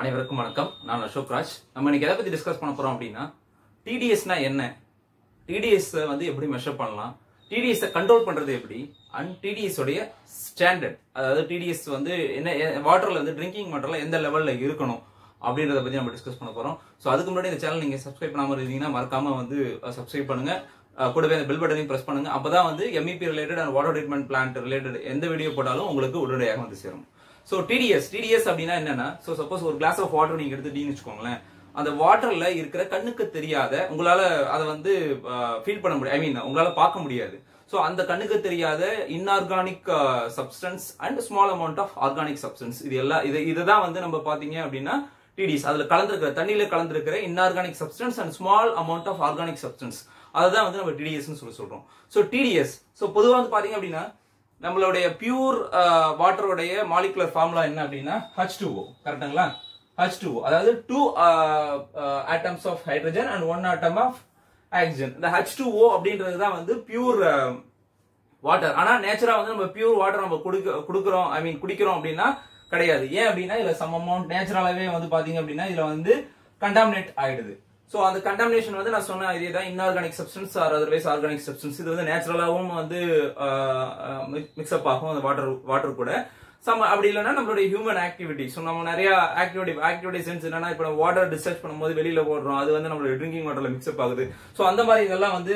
அனைவருக்கும் வணக்கம். நான் அசோக் ராஜ். நம்ம இன்னைக்கு எதை பத்தி டிஸ்கஸ் பண்ண போறோம் அப்படின்னா டிடிஎஸ்னா என்ன? டிடிஎஸ் வந்து எப்படி மெஷர் பண்ணலாம்? டிடிஎஸ் கண்ட்ரோல் பண்றது எப்படி? அண்ட் டிடிஎஸ் உடைய ஸ்டாண்டர்ட் அதாவது டிடிஎஸ் வந்து என்ன வாட்டர்ல வந்து ட்ரிங்கிங் வாட்டர்ல எந்த லெவல்ல இருக்கணும் அப்படின்றத பத்தி நம்ம டிஸ்கஸ் பண்ண போறோம். ஸோ அதுக்கு முன்னாடி இந்த சேனல் நீங்க சப்ஸ்கிரைப் பண்ணாம இருந்தீங்கன்னா மறக்காம வந்து சப்ஸ்கிரைப் பண்ணுங்க. கூடவே அந்த பெல் பட்டனையும் ப்ரெஸ் பண்ணுங்க. அப்பதான் வந்து MEP related and water treatment plant related எந்த வீடியோ போட்டாலும் உங்களுக்கு உடனடியாக வந்து சேரும். ஸோ டிடிஎஸ் டிடிஎஸ் அப்படின்னா என்னன்னா ஸோ சப்போஸ் ஒரு கிளாஸ் ஆஃப் வாட்டர் நீங்க எடுத்துட்டீங்கன்னு வச்சுக்கோங்களேன். அந்த வாட்டர்ல இருக்கிற கண்ணுக்கு தெரியாத உங்களால அதை வந்து ஃபீல் பண்ண முடியாது. ஐ மீன் உங்களால பார்க்க முடியாது. ஸோ அந்த கண்ணுக்கு தெரியாத inorganic substance and small amount of organic substance இது எல்லாம் இது இதுதான் வந்து நம்ம பாத்தீங்க அப்படின்னா டிடிஎஸ் அதுல கலந்துருக்கிற தண்ணியில கலந்துருக்கிற inorganic substance and small amount of organic substance அதுதான் வந்து நம்ம டிடிஎஸ்னு சொல்லி சொல்றோம். ஸோ டிடிஎஸ் ஸோ பொதுவாக வந்து பாத்தீங்க அப்படின்னா நம்மளுடைய பியூர் வாட்டருடைய மாலிகுலர் ஃபார்முலா என்ன அப்படின்னா ஹச் டூ கரெக்டுங்களா? ஹச் டூ அதாவது two atoms of hydrogen and one atom of oxygen இந்த ஹச் டூ ஓ அப்படின்றது தான் வந்து பியூர் வாட்டர் ஆனால் நேச்சரா வந்து நம்ம பியூர் வாட்டர் நம்ம கொடுக்க கொடுக்குறோம் ஐ மீன் குடிக்கிறோம் அப்படின்னா கிடையாது. ஏன் அப்படின்னா இதுல சம் அமௌண்ட் நேச்சுரலாகவே வந்து பாத்தீங்க அப்படின்னா இதுல வந்து கண்டாமினேட் ஆயிடுது. ஸோ அந்த கண்டாமினேஷன் வந்து நான் சொன்ன இதே தான் inorganic substance or otherwise organic substance இது வந்து நேச்சுரலாகவும் வந்து மிக்ஸ்அப் ஆகும் அந்த வாட்டர் வாட்டர் கூட. சம் அப்படி இல்லைன்னா நம்மளுடைய ஹியூமன் ஆக்டிவிட்டி ஸோ நம்ம நிறைய ஆக்டிவிட்டி ஆக்டிவிட்டி சென்ஸ் என்னன்னா இப்போ நம்ம வாட்டர் டிஸ்டர்ச் பண்ணும்போது வெளியில போடுறோம் அது வந்து நம்மளுடைய ட்ரிங்கிங் வாட்டர்ல மிக்ஸ்அப் ஆகுது. ஸோ அந்த மாதிரி இதெல்லாம் வந்து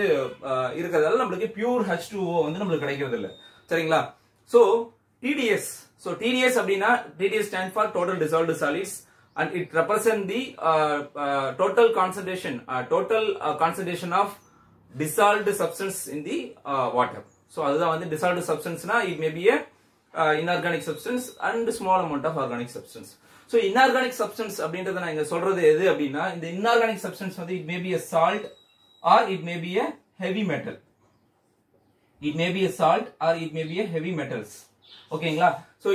இருக்கிறதால நம்மளுக்கு பியூர் ஹச் டூ வந்து நம்மளுக்கு கிடைக்கிறது இல்லை சரிங்களா ஸோ டிடிஎஸ் ஸோ டிடிஎஸ் அப்படின்னா TDS stand for total dissolved solids and it represent the uh, uh, total concentration uh, total uh, concentration of dissolved substance in the uh, water so அதுதான் வந்து dissolved substance னா it may be a uh, inorganic substance and small amount of organic substance so inorganic substance அப்படின்றத நான் இங்க சொல்றது எது அப்படின்னா இந்த inorganic substance வந்து it may be a salt or it may be a heavy metal it may be a salt or it may be a heavy metals ஓகேங்களா so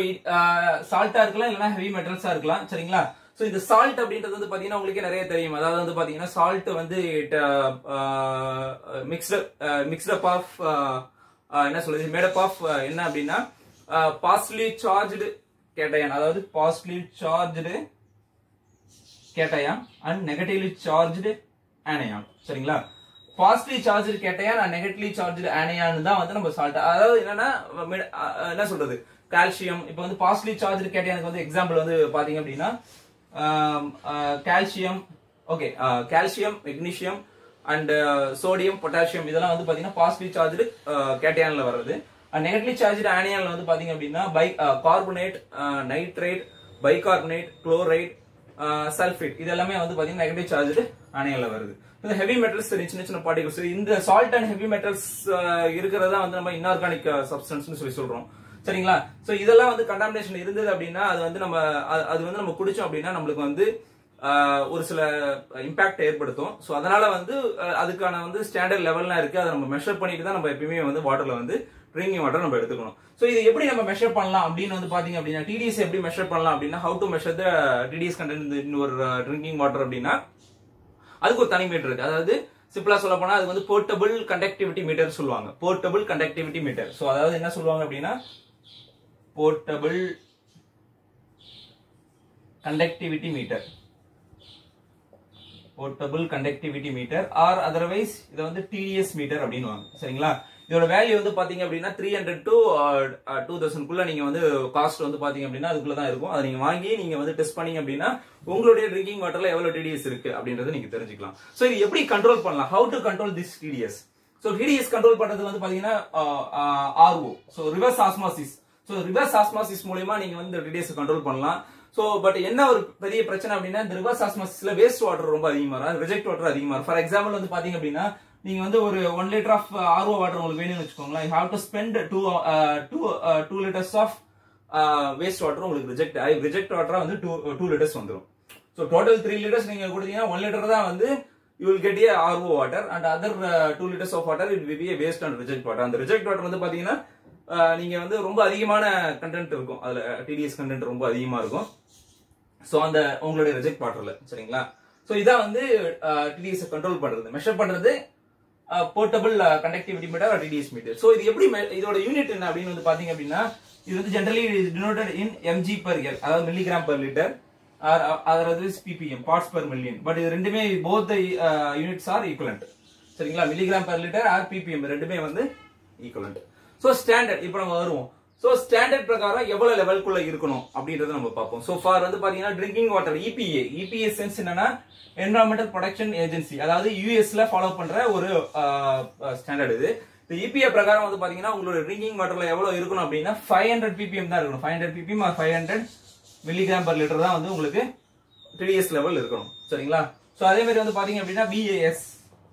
சால்ட்டா இருக்கலாம் இல்லைன்னா ஹெவி மெட்டல்ஸா இருக்கலாம் சரிங்களா ஸோ இந்த சால்ட் அப்படின்றது வந்து பார்த்தீங்கன்னா உங்களுக்கே நிறைய தெரியும். அதாவது வந்து பார்த்தீங்கன்னா சால்ட் வந்து மிக்ஸ்டு மிக்ஸ்டப் ஆஃப் என்ன சொல்றது? மேடப் ஆஃப் என்ன அப்படின்னா பாஸ்ட்லி சார்ஜ்டு கேட்டயான். அதாவது positively charged cation and negatively charged anion சரிங்களா? பாசிட்டிவ் சார்ஜ் கேட்டையான் நான் நெகட்டிவ்லி சார்ஜ் ஆனையான்னு தான் வந்து நம்ம சால்ட் அதாவது என்னன்னா என்ன சொல்றது? கால்சியம் இப்போ வந்து பாசிட்டிவ் சார்ஜ் கேட்டையானுக்கு வந்து எக்ஸாம்பிள் வந்து பாத்தீங்க அப்படின்னா calcium okay calcium magnesium and sodium potassium இதெல்லாம் வந்து பாத்தீங்கன்னா பாசிட்டிவ் சார்ஜ் கேட்டையான்ல வர்றது. நெகட்டிவ் சார்ஜ் ஆனியான்ல வந்து பாத்தீங்க அப்படின்னா bicarbonate nitrate bicarbonate chloride sulphate இது எல்லாமே வந்து பாத்தீங்கன்னா நெகட்டிவ் சார்ஜ் ஆனியானில் வருது. இந்த ஹெவி மெட்டல்ஸ் சின்ன சின்ன பார்ட்டிகல்ஸ் இந்த சால்ட் அண்ட் ஹெவி மெட்டல்ஸ் இருக்கிறதா வந்து நம்ம இன்ஆர்கானிக் uh, சப்ஸ்டன்ஸ் சொல்லி சொல்றோம். சரிங்களா? சோ இதெல்லாம் வந்து கண்டாமினேஷன் இருந்தது அப்படின்னா அது வந்து நம்ம அது வந்து நம்ம குடிச்சோம் அப்படின்னா நம்மளுக்கு வந்து ஒரு சில இம்பாக்ட் ஏற்படுத்தும். ஸோ அதனால வந்து அதுக்கான வந்து ஸ்டாண்டர்ட் லெவல்லாம் இருக்கு. அதை நம்ம மெஷர் பண்ணிட்டு தான் நம்ம எப்பயுமே வந்து வாட்டர்ல வந்து ட்ரிங்கிங் வாட்டர் நம்ம எடுத்துக்கணும். ஸோ இது எப்படி நம்ம மெஷர் பண்ணலாம் அப்படின்னு வந்து பாத்தீங்க அப்படின்னா டிடிஎஸ் எப்படி மெஷர் பண்ணலாம் அப்படின்னா how to measure the TDS content in ஒரு ட்ரிங்கிங் வாட்டர் அப்படின்னா அதுக்கு ஒரு தனி மீட்டர் இருக்கு. அதாவது சிம்பிளா சொல்ல போனா அது வந்து போர்ட்டபிள் கண்டக்டிவிட்டி மீட்டர் சொல்லுவாங்க. போர்ட்டபிள் கண்டக்டிவிட்டி மீட்டர் ஸோ அதாவது என்ன சொல்லுவாங்க அப்படின்னா portable conductivity meter portable conductivity meter or otherwise இதை வந்து டிடிஎஸ் மீட்டர் அப்படின்னு சரிங்களா? இதோட வேல்யூ வந்து பாத்தீங்க அப்படின்னா three hundred to two thousand குள்ள நீங்க வந்து காஸ்ட் வந்து பாத்தீங்க அப்படின்னா அதுக்குள்ள தான் இருக்கும். அதை நீங்க வாங்கி நீங்க வந்து டெஸ்ட் பண்ணீங்க அப்படின்னா உங்களுடைய ட்ரிங்கிங் வாட்டர்ல எவ்வளவு டிடிஎஸ் இருக்கு அப்படின்றத நீங்க தெரிஞ்சுக்கலாம். சோ இது எப்படி கண்ட்ரோல் பண்ணலாம்? How to control this TDS so TDS control பண்றது வந்து பாத்தீங்கன்னா RO so reverse osmosis so reverse osmosis மூலயமா நீங்க வந்து டிடிஎஸ் கண்ட்ரோல் பண்ணலாம். சோ பட் என்ன ஒரு பெரிய பிரச்சனை அப்படின்னா இந்த ரிவர்ஸ் ஆஸ்மாசிஸ்ல வேஸ்ட் வாட்டர் ரொம்ப அதிகமா இருக்கும் ரிஜெக்ட் வாட்டர் அதிகமா இருக்கும் ஃபார் எக்ஸாம்பிள் வந்து பாத்தீங்க அப்படின்னா நீங்க வந்து ஒரு one litre of RO water உங்களுக்கு வேணும்னு வச்சுக்கோங்களேன். Have to spend two two two litres of waste water உங்களுக்கு ரிஜெக்ட் ஆகி ரிஜெக்ட் வாட்டரா வந்து டூ டூ லிட்டர்ஸ் வந்துடும் ஸோ டோட்டல் த்ரீ லிட்டர்ஸ் நீங்க கொடுத்தீங்கன்னா ஒன் லிட்டர் தான் வந்து you will get a RO water and other two litres of water it will waste and reject water அந்த ரிஜெக்ட் வாட்டர் வந்து பாத்தீங்கன்னா நீங்கள் வந்து ரொம்ப அதிகமான கண்டென்ட் இருக்கும். அதில் டிடிஎஸ் கண்டென்ட் ரொம்ப அதிகமாக இருக்கும். ஸோ அந்த உங்களுடைய ரிஜெக்ட் வாட்டர்ல சரிங்களா? ஸோ இதான் வந்து டிடிஎஸை கண்ட்ரோல் பண்ணுறது மெஷர் பண்ணுறது portable conductivity meter TDS meter so இது எப்படி இதோட யூனிட் என்ன அப்படின்னு வந்து பார்த்தீங்க அப்படின்னா இது வந்து generally denoted in MG per L அதாவது மில்லிகிராம் பர் லிட்டர் அதாவது PPM parts per million but இது ரெண்டுமே போத் யூனிட்ஸ் ஆர் ஈக்குவலண்ட் சரிங்களா? Milligram per litre or PPM ரெண்டுமே வந்து ஈக்குவலண்ட் ஸோ ஸ்டாண்டர்ட் இப்போ நம்ம வருவோம். ஸோ ஸ்டாண்டர்ட் பிரகாரம் எவ்வளோ லெவல்குள்ளே இருக்கணும் அப்படின்றத நம்ம பார்ப்போம். ஸோ ஃபார் வந்து பார்த்தீங்கன்னா drinking water EPA EPA sense என்னன்னா என்வரான்மெண்டல் ப்ரொடக்ஷன் ஏஜென்சி அதாவது யூஎஸ்ல ஃபாலோ பண்ற ஒரு ஸ்டாண்டர்ட் இது. இந்த இபிஏ பிரகாரம் வந்து பார்த்தீங்கன்னா உங்களோட ட்ரிங்கிங் வாட்டர்ல எவ்வளோ இருக்கணும் அப்படின்னா ஃபைவ் ஹண்ட்ரட் பிபிஎம் தான் இருக்கணும். Five hundred PPM five hundred milligram per litre தான் வந்து உங்களுக்கு டிடிஎஸ் லெவல் இருக்கணும். சரிங்களா? ஸோ அதே மாதிரி வந்து பார்த்தீங்க அப்படின்னா பிஏஎஸ்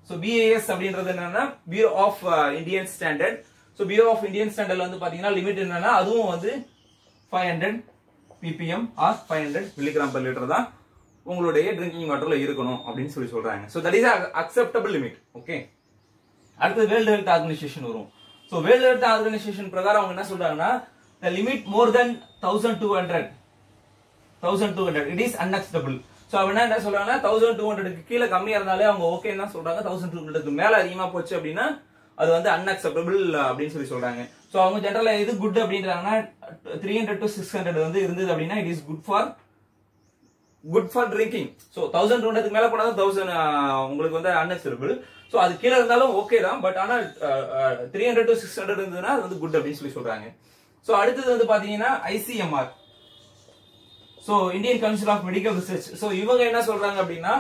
ஸோ பிஏஎஸ் அப்படின்றது என்னன்னா bureau of Indian standard so bureau of Indian ஸ்டாண்டர்ட்ல வந்து பாத்தீங்கன்னா லிமிட் என்னன்னா அதுவும் வந்து five hundred PPM or five hundred milligram per litre தான் உங்களுடைய ட்ரிங்கிங் வாட்டர்ல இருக்கணும் அப்படின்னு சொல்லி சொல்றாங்க. So that is acceptable limit okay அடுத்து வேர்ல்டு ஹெல்த் ஆர்கனைசேஷன் வரும். ஸோ வேர்ல்டு ஹெல்த் ஆர்கனைசேஷன் பிரகாரம் அவங்க என்ன சொல்றாங்கன்னா the limit more then thousand two hundred thousand two hundred it is unacceptable so அவங்க என்ன சொல்றாங்கன்னா தௌசண்ட் டூ ஹண்ட்ரடுக்கு கீழே கம்மியா இருந்தாலே அவங்க ஓகே தான் சொல்றாங்க. தௌசண்ட் டூ ஹண்ட்ரடுக்கு மேல அதிகமா போச்சு அப்படின்னா அது வந்து அன்அக்செப்டபிள் அப்படின்னு சொல்லி சொல்றாங்க. ஸோ அவங்க ஜென்ரலா எது good அப்படின்றாங்கன்னா three hundred to six hundred வந்து இருந்தது அப்படின்னா it is good for good for drinking so thousand two மேல போனா தௌசண்ட் உங்களுக்கு வந்து அன்அக்செப்டபிள் ஸோ அது கீழே இருந்தாலும் ஓகே தான் பட் ஆனால் three hundred to six hundred இருந்ததுன்னா அது வந்து குட் அப்படின்னு சொல்லி சொல்றாங்க. ஸோ அடுத்தது வந்து பாத்தீங்கன்னா ICMR so Indian council of medical research so இவங்க என்ன சொல்றாங்க அப்படின்னா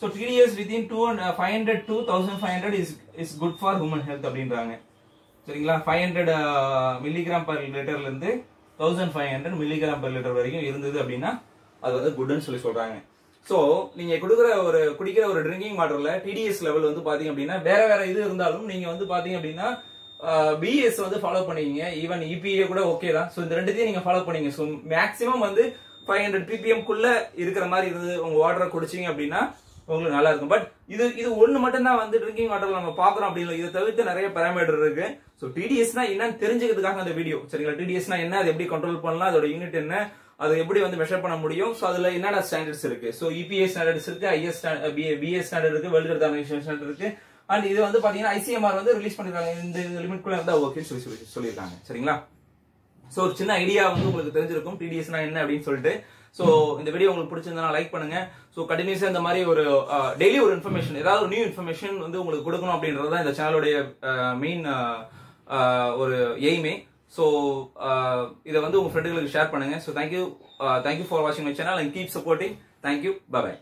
so TDS within two five hundred two thousand five hundred is is good for human health அப்படின்றாங்க. சரிங்களா? ஃபைவ் ஹண்ட்ரட் மில்லிகிராம் பர் லிட்டர்ல இருந்து thousand five hundred milligram per litre வரைக்கும் இருந்தது அப்படின்னா அது வந்து குட்னு சொல்லி சொல்றாங்க. ஸோ நீங்கள் கொடுக்குற ஒரு குடிக்கிற ஒரு ட்ரிங்கிங் வாட்டரில் டிடிஎஸ் லெவல் வந்து பார்த்தீங்க அப்படின்னா வேற வேற இது இருந்தாலும் நீங்கள் வந்து பார்த்தீங்க அப்படின்னா பிஎஸ் வந்து ஃபாலோ பண்ணுவீங்க ஈவன் இபிஏ கூட ஓகே தான். ஸோ இந்த ரெண்டுத்தையும் நீங்கள் ஃபாலோ பண்ணீங்க ஸோ மேக்ஸிமம் வந்து ஃபைவ் ஹண்ட்ரட் பிபிஎம் குள்ள இருக்கிற மாதிரி இருந்தது. உங்கள் வாட்டரை குடிச்சீங்க அப்படின்னா உங்களுக்கு நல்லா இருக்கும். பட் இது இது ஒண்ணு மட்டும் தான் வந்து ட்ரிங்கிங் வாட்டரில் நம்ம பாக்குறோம் அப்படின்னு இதை தவிர்த்து நிறைய பேராமீட்டர் இருக்கு. ஸோ டிடிஎஸ்னா என்னன்னு தெரிஞ்சுக்கிறதுக்காக அந்த வீடியோ சரிங்களா? டிடிஎஸ்னா என்ன? அது எப்படி கண்ட்ரோல் பண்ணலாம்? அதோட யூனிட் என்ன? அதை எப்படி வந்து மெஷர் பண்ண முடியும்? ஸோ அதுல என்னென்ன ஸ்டாண்டர்ட்ஸ் இருக்கு? ஸோ இபிஎஸ் ஸ்டாண்டர்ட்ஸ் இருக்கு ஐஎஸ் பிஎஸ் ஸ்டாண்டர்ட் இருக்கு வேர்ல்டு ஹெல்த் ஆர்கனைசேஷன் ஸ்டாண்டர்ட் இருக்கு. அண்ட் இது வந்து பாத்தீங்கன்னா ஐசிஎம்ஆர் வந்து ரிலீஸ் பண்ணிருக்காங்க. இந்த லிமிட் குள்ள இருந்தா ஓகேன்னு சொல்லி சொல்லி சொல்லியிருக்காங்க. சரிங்களா? ஸோ ஒரு சின்ன ஐடியா வந்து உங்களுக்கு தெரிஞ்சிருக்கும். டிடிஎஸ்னா என்ன அப்படின்னு சொல்லிட்டு. ஸோ இந்த வீடியோ உங்களுக்கு பிடிச்சிருந்தா லைக் பண்ணுங்க. ஸோ கண்டினியூஸா இந்த மாதிரி ஒரு டெய்லி ஒரு இன்ஃபர்மேஷன் ஏதாவது ஒரு நியூ இன்ஃபர்மேஷன் வந்து உங்களுக்கு கொடுக்கணும் அப்படின்றது தான் இந்த சேனலுடைய மெயின் ஒரு எய்மே ஸோ இதை வந்து உங்கள் ஃப்ரெண்டுகளுக்கு ஷேர் பண்ணுங்க. So thank you thank you for வாட்சிங் my channel and keep supporting thank you bye